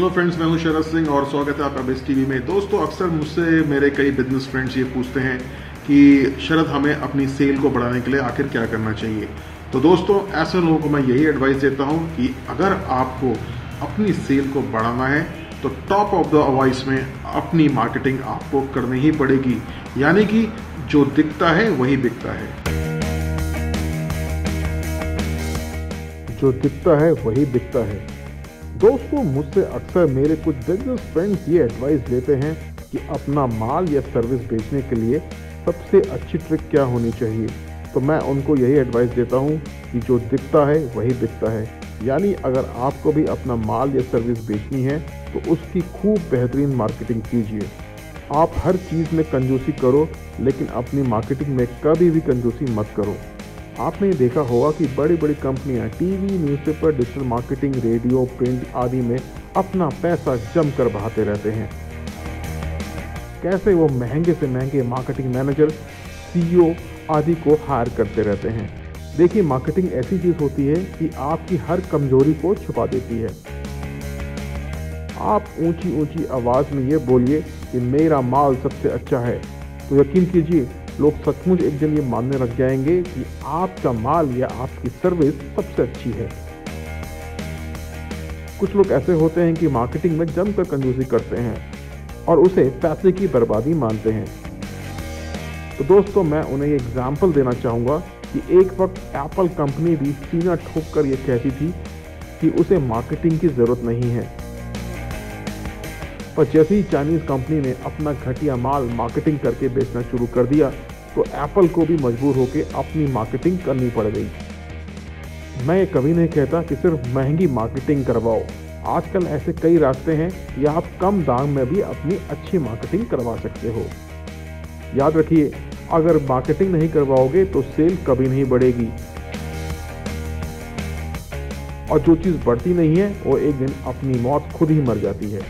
Hello friends मैं हूँ शरद सिंह और स्वागत है आपका बेस्ट टीवी में। दोस्तों, अक्सर मुझसे मेरे कई बिज़नेस फ्रेंड्स ये पूछते हैं कि शरद, हमें अपनी सेल को बढ़ाने के लिए आखिर क्या करना चाहिए? तो दोस्तों, ऐसे लोगों को मैं यही एडवाइस देता हूँ कि अगर आपको अपनी सेल को बढ़ाना है तो टॉप ऑफ़ द वॉइस में अपनी मार्केटिंग आपको करनी ही पड़ेगी। यानी कि जो दिखता है, वही बिकता है। जो दिखता है, वही बिकता है। दोस्तों, मुझसे अक्सर मेरे कुछ बिज़नेस फ्रेंड्स ये एडवाइस देते हैं कि अपना माल या सर्विस बेचने के लिए सबसे अच्छी ट्रिक क्या होनी चाहिए। तो मैं उनको यही एडवाइस देता हूँ कि जो दिखता है, वही दिखता है। यानी अगर आपको भी अपना माल या सर्विस बेचनी है तो उसकी खूब बेहतरीन मार्केटिंग कीजिए। आप हर चीज़ में कंजूसी करो, लेकिन अपनी मार्केटिंग में कभी भी कंजूसी मत करो। आपने देखा होगा कि बड़ी बड़ी कंपनियाँ, TV newspaper digital marketing radio print आदि में अपना पैसा जमकर बहाते रहते हैं। कैसे वो महँगे से महँगे मार्केटिंग मैनेजर सीईओ आदि को हायर करते रहते हैं। देखिए मार्केटिंग ऐसी चीज़ होती है कि आपकी हर कमज़ोरी को छुपा देती है। आप ऊँची ऊँची आवाज़ में ये बोलिए कि मेरा माल सबसे अच्छा है। तो यकीन कीजिए लोग सचमुच एक दिन ये मानने लग जाएँगे कि आपका माल या आपकी सर्विस सबसे अच्छी है। कुछ लोग ऐसे होते हैं कि मार्केटिंग में जमकर कंजूसी करते हैं और उसे पैसे की बर्बादी मानते हैं। तो दोस्तों, मैं उन्हें ये एग्ज़ाम्पल देना चाहूँगा कि एक वक्त एप्पल कंपनी भी सीना ठोक कर ये कहती थी कि उसे मार्केटिंग की ज़रूरत नहीं है। पर जैसे ही चाइनीज़ कंपनी ने अपना घटिया माल मार्केटिंग करके बेचना शुरू कर दिया तो एप्पल को भी मजबूर होकर अपनी मार्केटिंग करनी पड़ गई। मैं ये कभी नहीं कहता कि सिर्फ़ महँगी मार्केटिंग करवाओ। आजकल ऐसे कई रास्ते हैं कि आप कम दाम में भी अपनी अच्छी मार्केटिंग करवा सकते हो। याद रखिए, अगर मार्केटिंग नहीं करवाओगे तो सेल कभी नहीं बढ़ेगी। और जो चीज़ बढ़ती नहीं है, वो एक दिन अपनी मौत खुद ही मर जाती है।